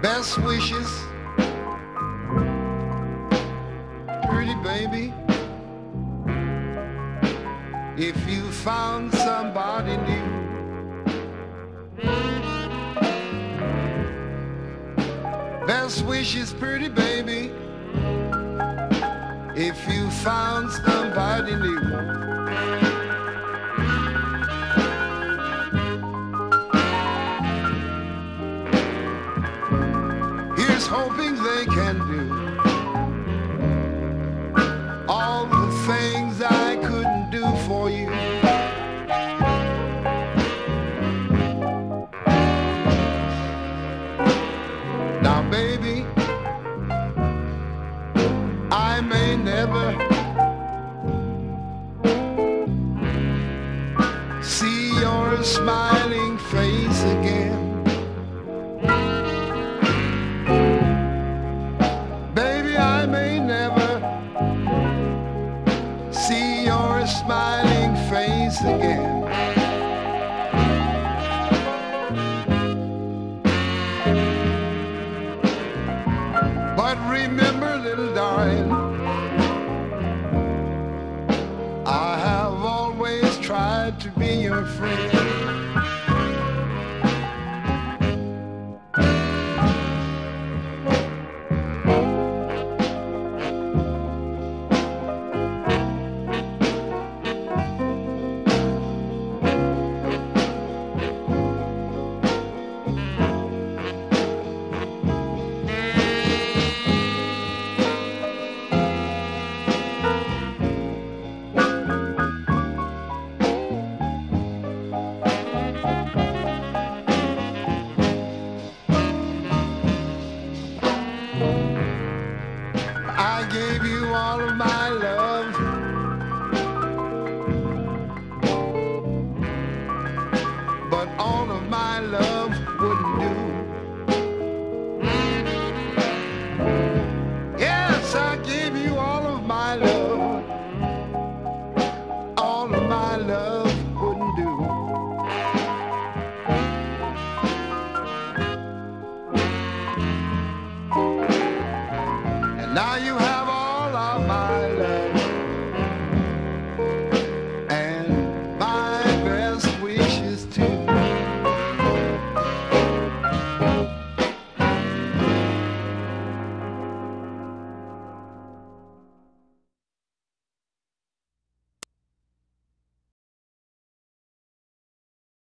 Best wishes, pretty baby. If you found somebody new. Best wishes, pretty baby. If you found somebody new. Here's hoping they can do all the things I couldn't do for you. Now, baby, I may never see I may never see your smiling face again. But remember, little darling, I have always tried to be your friend. all of my love. But all of my love wouldn't do. Yes, I gave you all of my love. All of my love wouldn't do. And now you all my life.